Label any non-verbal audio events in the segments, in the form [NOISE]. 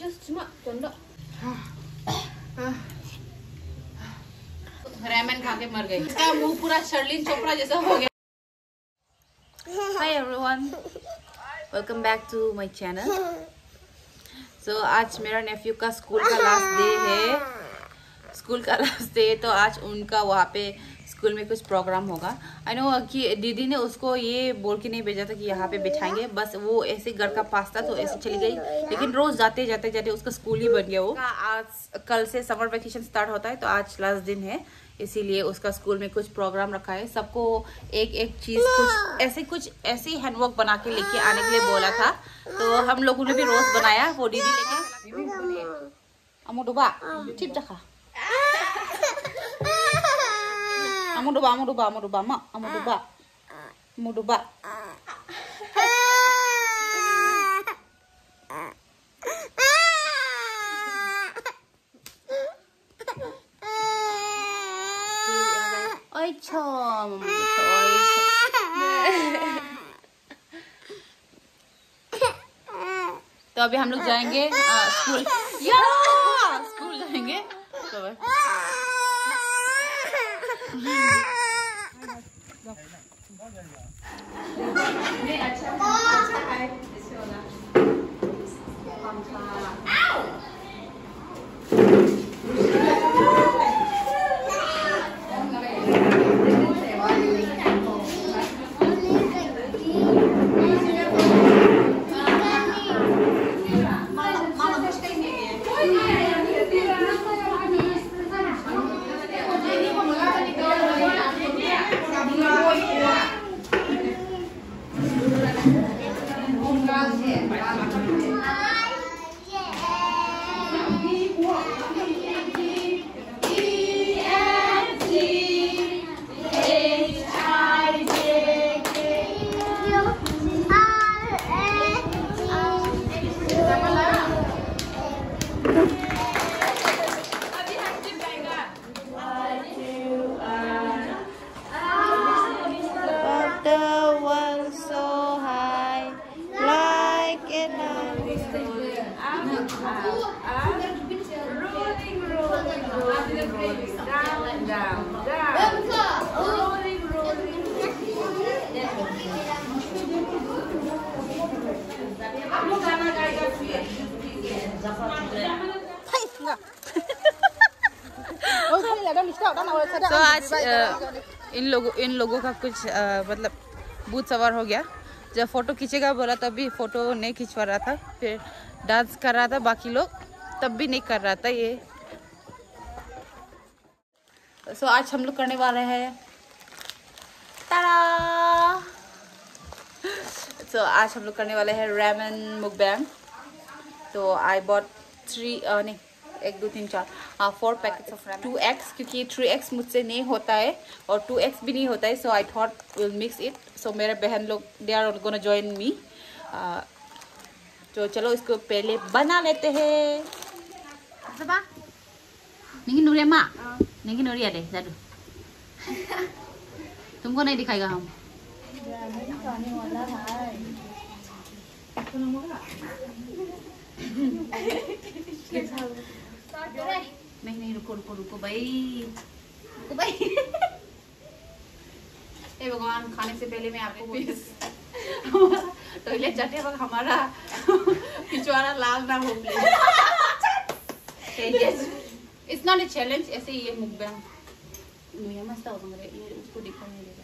just cuma contoh Ramon खा के मर गई इसका मुँह पूरा शर्लिन चोपड़ा जैसा हो गया hi everyone welcome back to my channel so आज मेरा नेफ्यू का स्कूल का लास्ट डे है। स्कूल का लास्ट डे तो आज उनका वहाँ पे स्कूल में कुछ प्रोग्राम होगा। आई नो कि दीदी ने उसको ये बोल के नहीं भेजा था कि यहाँ पे बिठाएँगे। बस वो ऐसे घर का पास था तो ऐसे चली गई। लेकिन रोज जाते जाते जाते उसका स्कूल ही बन गया वो। आज कल से समर वेकेशन स्टार्ट होता है तो आज लास्ट दिन है। इसीलिए उसका स्कूल में कुछ प्रोग्राम रखा है। सबको एक एक चीज़ कुछ ऐसे कुछ ऐसे हैंडवर्क बना के लेके आने के लिए बोला था। तो हम लोगों ने भी रोज बनाया वो दीदी लेके। अमो डुबा ठीक रखा Duba. Amo duba. Ôi chồm, ôi तो अभी हम लोग जाएँगे स्कूल नहीं अच्छा तो आज इन लोगों इन लोगों का कुछ मतलब बूथ सवार हो गया। जब फ़ोटो खींचेगा बोला तब भी फ़ोटो नहीं खिंचवा रहा था। फिर डांस कर रहा था बाकी लोग तब भी नहीं कर रहा था ये। सो so, आज हम लोग करने वाले हैं। तारा सो [LAUGHS] so, आज हम लोग करने वाले हैं रेमन मुकबैंग तो आई बॉट थ्री नहीं एक दो तीन चार हाँ four packets of two x क्योंकि थ्री एक्स मुझसे नहीं होता है और टू एक्स भी नहीं होता है so I thought will mix it so मेरे बहन लोग they are gonna join me तो चलो इसको पहले बना लेते हैं। नहीं नूरिया माँ नहीं नूरिया दे जादू। तुमको नहीं दिखाएगा हम। [LAUGHS] [LAUGHS] नहीं नहीं, रुको रुको रुको, भाई। रुको, भाई। [LAUGHS] हे भगवान, खाने से पहले मैं आपको [LAUGHS] टॉयलेट जाते वक्त हमारा [LAUGHS] पिछवाड़ा लाल ना हो इट्स नॉट ए चैलेंज ऐसे ये मुकबैंग ये मस्त हो उसको दिखाने देगा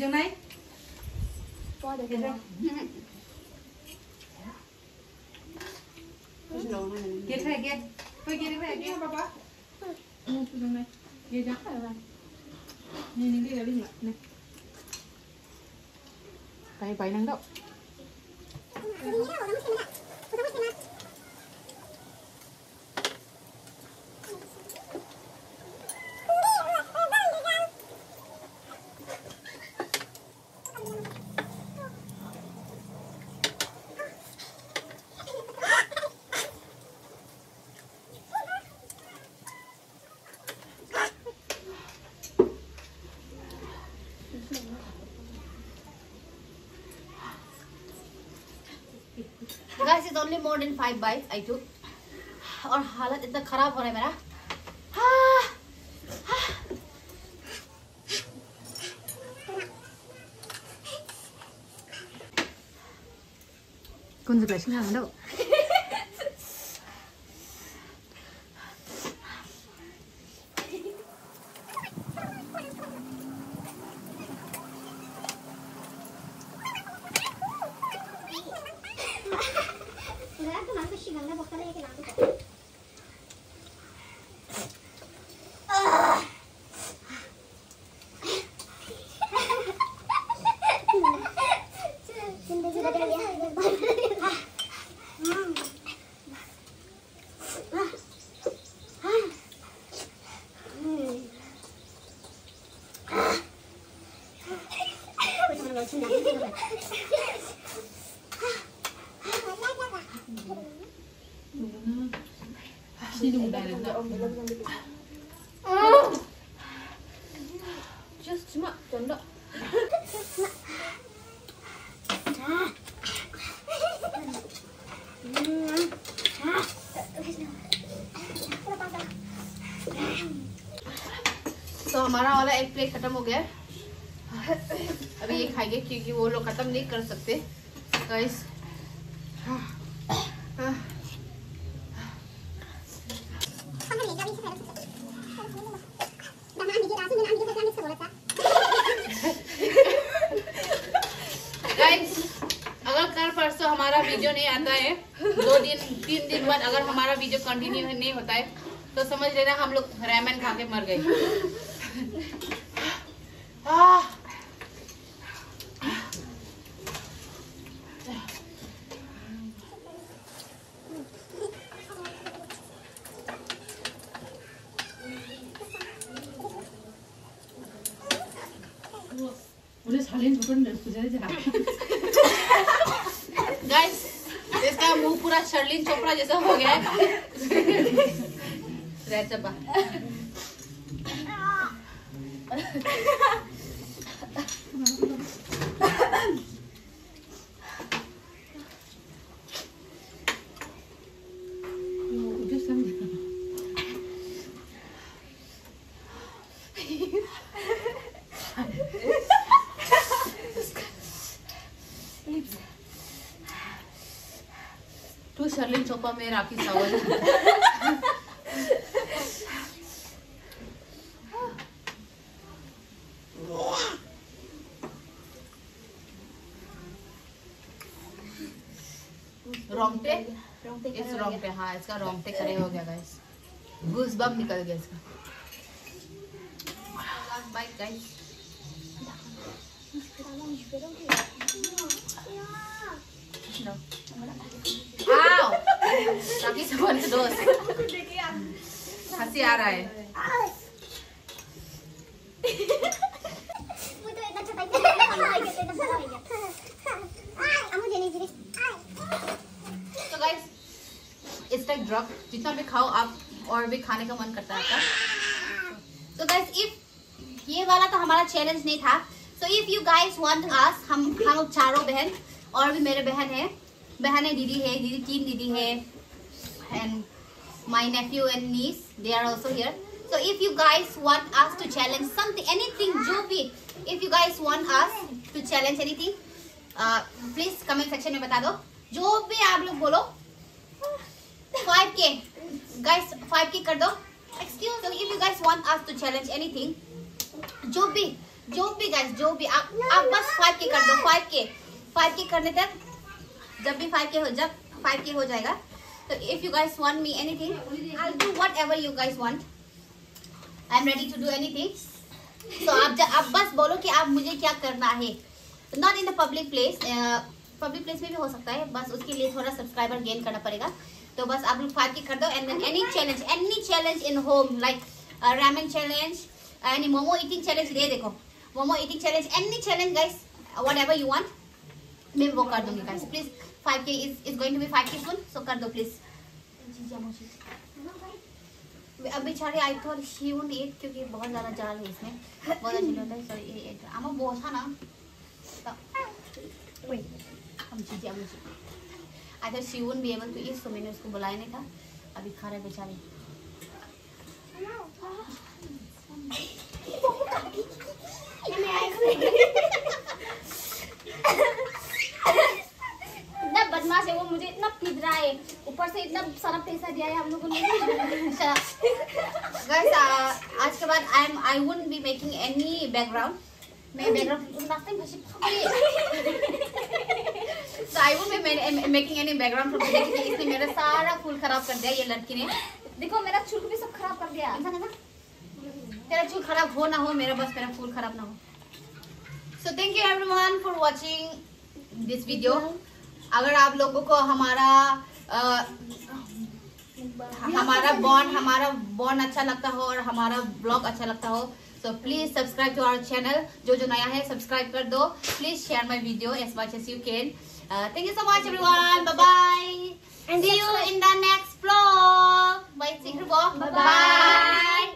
Dương đấy Qua được rồi Kia thế này. Kia [LAUGHS] Thôi kia ừ. thế này kia bà bà Mua cho này. Kia chắc là này Nhìn đi là đi lại này. Cái váy nắng động. Cái váy nắng động guys is only more than 5 bites I took और हालत इतना खराब हो रहा है मेरा। हाँ, हाँ। rực lại sinh hàng đâu तो हमारा वाला एक प्लेट खत्म हो गया अभी ये खाएँगे, क्योंकि वो लोग खत्म नहीं कर सकते। गाइस गाइस अगर कल परसों हमारा वीडियो नहीं आता है दो दिन तीन दिन बाद अगर हमारा वीडियो कंटिन्यू नहीं होता है तो समझ लेना हम लोग रेमन खा के मर गए [LAUGHS] आह 우리 살린 두번 부자지 गाइस इसका मुँह पूरा शर्लिन चोपड़ा जैसा हो गया है [LAUGHS] रह चबा तू चोपा में राखी सावंत रोंगटे इस रोंगटे हाँ इसका रोंगटे खड़े हो गया गाइस गूस बम निकल गया इसका। बाय गाइस आओ सावंत दोस्त हँसी आ रहा है। तो जितना भी खाओ, आप और भी खाने का मन करता है तो गाइस इफ़ ये वाला तो हमारा चैलेंज नहीं था। So if you guys want us हम हम चारों बहन और भी मेरे बहन है। बहन है, दीदी है, दीदी, तीन दीदी है। And my nephew and niece they are also here so if you guys want us to challenge something anything जो भी if you guys want us to challenge anything uh, please comment section में बता दो जो भी आप लोग बोलो 5k guys 5k कर दो excuse so if you guys want us to challenge anything जो भी जो भी guys जो भी आप आप बस 5k कर दो 5k 5k करने तक जब भी 5k हो जब 5k हो जाएगा So if you guys want me anything, I'll do whatever you guys want. I'm ready to do anything. So आप आप बस बोलो कि आप मुझे क्या करना है. Not in the public place. Public place में भी हो सकता है बस उसके लिए थोड़ा सब्सक्राइबर गेन करना पड़ेगा तो बस आप लोग फाइव की कर दो and then any challenge any challenge in home like ramen challenge any momo eating challenge दे देखो momo eating challenge any challenge guys whatever you want मैं वो कर दूँगी guys please 5k is is going to be 5k soon so कर दो please अब बेचारे I thought she won't eat क्योंकि बहुत ज़्यादा जाल है इसमें. बहुत अच्छी होता है सॉरी ये आमा बहुत था ना? तो- wait. हम चीज़ें हम I thought she wouldn't be able to eat so मैंने उसको बुलाया नहीं था. अभी खा रहे बेचारे। इतना [LAUGHS] बदमाश है वो मुझे इतना पीट रहा है ऊपर से इतना सारा पैसा दिया है हम लोगों ने। uh, आज के बाद I am I wouldn't be making any background मैं बैकग्राउंड रास्ते में फंसी so I won't be making any background from इसने मेरा सारा फूल खराब कर दिया ये लड़की ने। देखो मेरा चूल भी सब खराब कर दिया तेरा चूल खराब हो ना हो मेरा बस मेरा फूल खराब ना हो। So thank you everyone for watching this video अगर आप लोगों को हमारा आ, हमारा बॉन्ड हमारा बॉन्ड अच्छा लगता हो और हमारा ब्लॉग अच्छा लगता हो so please subscribe to our channel जो जो नया है सब्सक्राइब कर दो। Please share my video as much as you can thank you so much everyone bye and see you in the next blog bye bye bye